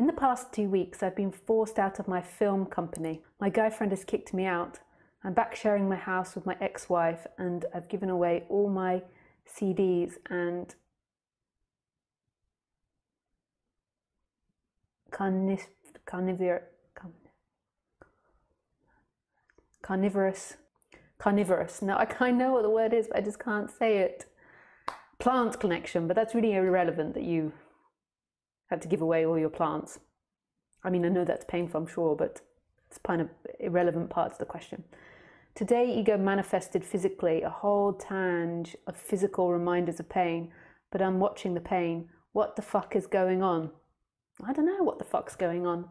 In the past two weeks, I've been forced out of my film company. My guy friend has kicked me out. I'm back sharing my house with my ex wife, and I've given away all my CDs and carniv- carnivore, carnivorous, carnivorous. No, I, I know what the word is, but I just can't say it. Plant connection, but that's really irrelevant that you had to give away all your plants. I mean, I know that's painful, I'm sure, but it's kind of irrelevant parts of the question. Today, ego manifested physically a whole tange of physical reminders of pain, but I'm watching the pain. What the fuck is going on? I don't know what the fuck's going on.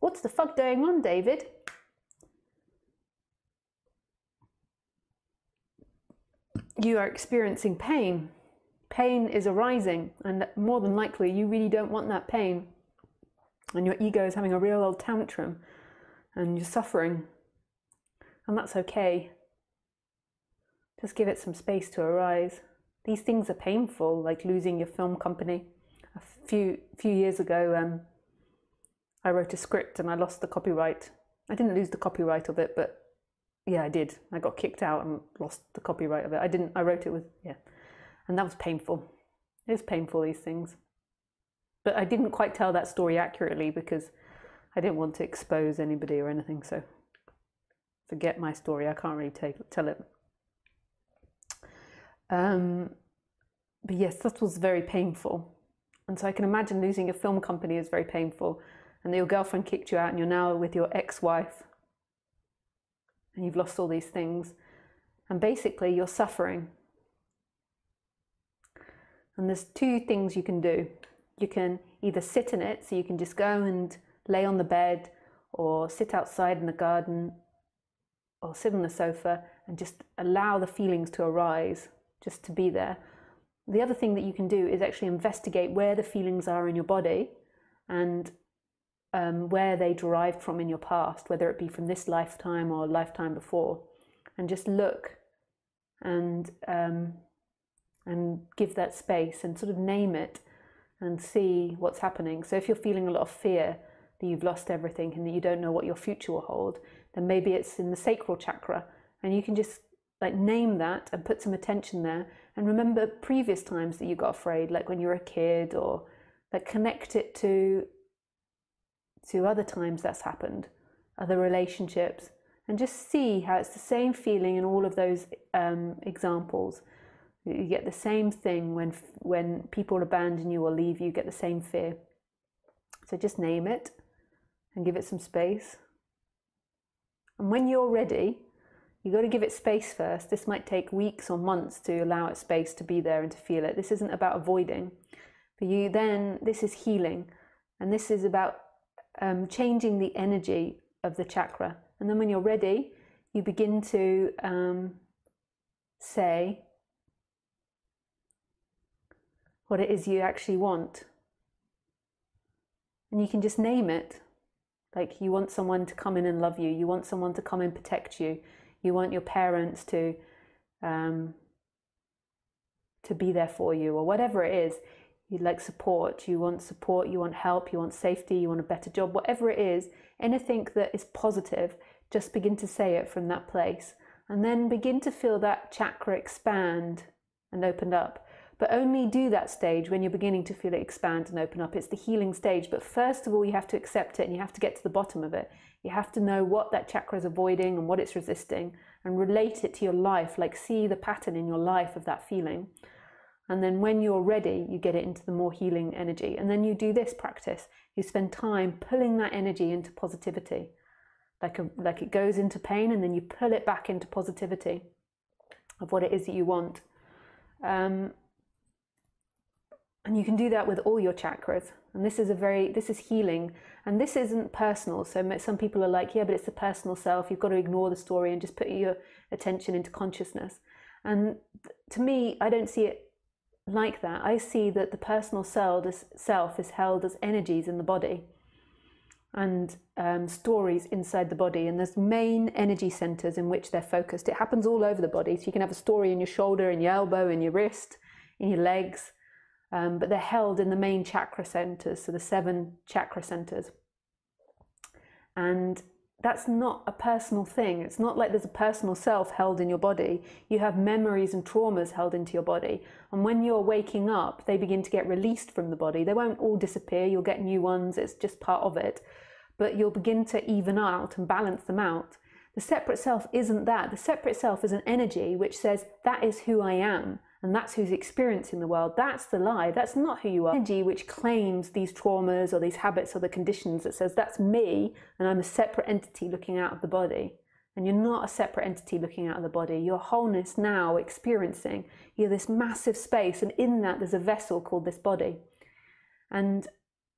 What's the fuck going on, David? You are experiencing pain. Pain is arising, and more than likely, you really don't want that pain. And your ego is having a real old tantrum, and you're suffering. And that's okay. Just give it some space to arise. These things are painful, like losing your film company. A few few years ago, um, I wrote a script and I lost the copyright. I didn't lose the copyright of it, but yeah, I did. I got kicked out and lost the copyright of it. I didn't. I wrote it with yeah, and that was painful. It was painful these things, but I didn't quite tell that story accurately because I didn't want to expose anybody or anything. So forget my story. I can't really take, tell it. Um, but yes, that was very painful. And so I can imagine losing a film company is very painful. And your girlfriend kicked you out and you're now with your ex wife. And you've lost all these things. And basically, you're suffering. And there's two things you can do. You can either sit in it, so you can just go and lay on the bed, or sit outside in the garden, or sit on the sofa and just allow the feelings to arise, just to be there. The other thing that you can do is actually investigate where the feelings are in your body and um, where they derived from in your past, whether it be from this lifetime or lifetime before, and just look and um, and give that space and sort of name it and see what's happening. So if you're feeling a lot of fear that you've lost everything and that you don't know what your future will hold, then maybe it's in the sacral chakra and you can just like name that and put some attention there and remember previous times that you got afraid like when you were a kid or like connect it to to other times that's happened other relationships and just see how it's the same feeling in all of those um, examples you get the same thing when when people abandon you or leave you, get the same fear so just name it and give it some space and when you're ready, you've got to give it space first. This might take weeks or months to allow it space to be there and to feel it. This isn't about avoiding. For you, then, this is healing. And this is about um, changing the energy of the chakra. And then when you're ready, you begin to um, say what it is you actually want. And you can just name it. Like you want someone to come in and love you. You want someone to come and protect you. You want your parents to um, to be there for you, or whatever it is. You like support. You want support. You want help. You want safety. You want a better job. Whatever it is, anything that is positive, just begin to say it from that place, and then begin to feel that chakra expand and open up but only do that stage when you're beginning to feel it expand and open up. It's the healing stage. But first of all, you have to accept it and you have to get to the bottom of it. You have to know what that chakra is avoiding and what it's resisting and relate it to your life, like see the pattern in your life of that feeling. And then when you're ready, you get it into the more healing energy. And then you do this practice. You spend time pulling that energy into positivity. Like, a, like it goes into pain and then you pull it back into positivity of what it is that you want. Um, and you can do that with all your chakras. And this is a very this is healing. And this isn't personal. So some people are like yeah but it's the personal self. You've got to ignore the story and just put your attention into consciousness. And to me i don't see it like that. I see that the personal self is held as energies in the body and um, stories inside the body. And there's main energy centers in which they're focused. It happens all over the body. So you can have a story in your shoulder in your elbow in your wrist in your legs um, but they're held in the main chakra centers, so the seven chakra centers. And that's not a personal thing. It's not like there's a personal self held in your body. You have memories and traumas held into your body. And when you're waking up, they begin to get released from the body. They won't all disappear, you'll get new ones, it's just part of it. But you'll begin to even out and balance them out. The separate self isn't that. The separate self is an energy which says, that is who I am and that's who's experiencing the world. That's the lie. That's not who you are. Energy which claims these traumas or these habits or the conditions that says that's me and I'm a separate entity looking out of the body. And you're not a separate entity looking out of the body. Your wholeness now experiencing. You're this massive space, and in that there's a vessel called this body. And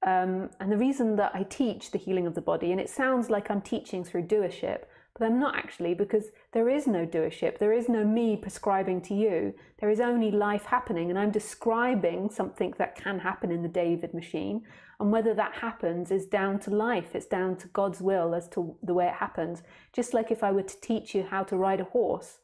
um, and the reason that I teach the healing of the body, and it sounds like I'm teaching through doership, but I'm not actually because there is no doership. There is no me prescribing to you. There is only life happening, and I'm describing something that can happen in the David machine. And whether that happens is down to life, it's down to God's will as to the way it happens. Just like if I were to teach you how to ride a horse,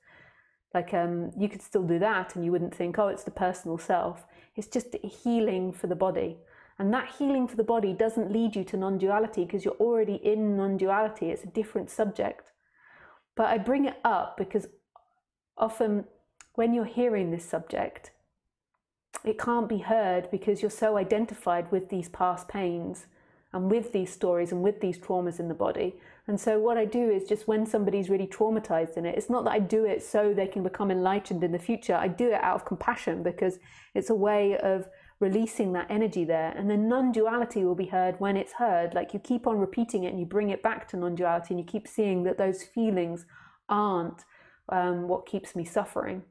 like um, you could still do that and you wouldn't think, oh, it's the personal self. It's just healing for the body. And that healing for the body doesn't lead you to non duality because you're already in non duality. It's a different subject. But I bring it up because often when you're hearing this subject, it can't be heard because you're so identified with these past pains and with these stories and with these traumas in the body. And so, what I do is just when somebody's really traumatized in it, it's not that I do it so they can become enlightened in the future. I do it out of compassion because it's a way of releasing that energy there. And then non duality will be heard when it's heard. Like you keep on repeating it and you bring it back to non duality and you keep seeing that those feelings aren't um, what keeps me suffering.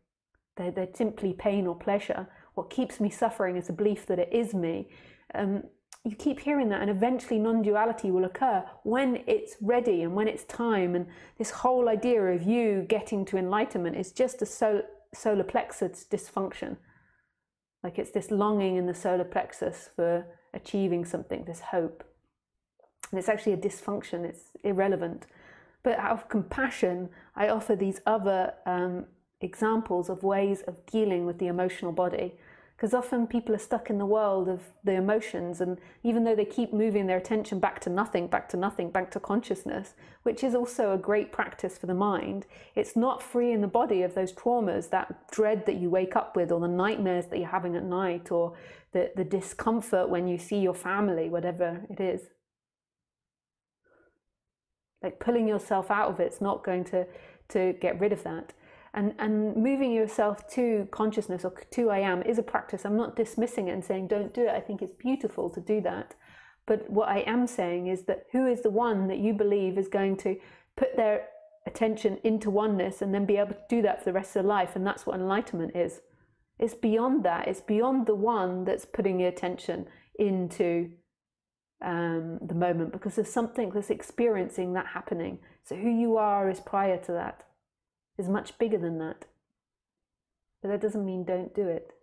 They're, they're simply pain or pleasure. What keeps me suffering is a belief that it is me. Um, you keep hearing that, and eventually non duality will occur when it's ready and when it's time. And this whole idea of you getting to enlightenment is just a sol- solar plexus dysfunction. Like it's this longing in the solar plexus for achieving something, this hope. And it's actually a dysfunction, it's irrelevant. But out of compassion, I offer these other um, examples of ways of dealing with the emotional body because often people are stuck in the world of the emotions and even though they keep moving their attention back to nothing back to nothing back to consciousness which is also a great practice for the mind it's not free in the body of those traumas that dread that you wake up with or the nightmares that you're having at night or the, the discomfort when you see your family whatever it is. Like pulling yourself out of it's not going to to get rid of that and and moving yourself to consciousness or to I am is a practice. I'm not dismissing it and saying don't do it. I think it's beautiful to do that. But what I am saying is that who is the one that you believe is going to put their attention into oneness and then be able to do that for the rest of their life? And that's what enlightenment is. It's beyond that. It's beyond the one that's putting your attention into um, the moment because there's something that's experiencing that happening. So who you are is prior to that is much bigger than that. But that doesn't mean don't do it.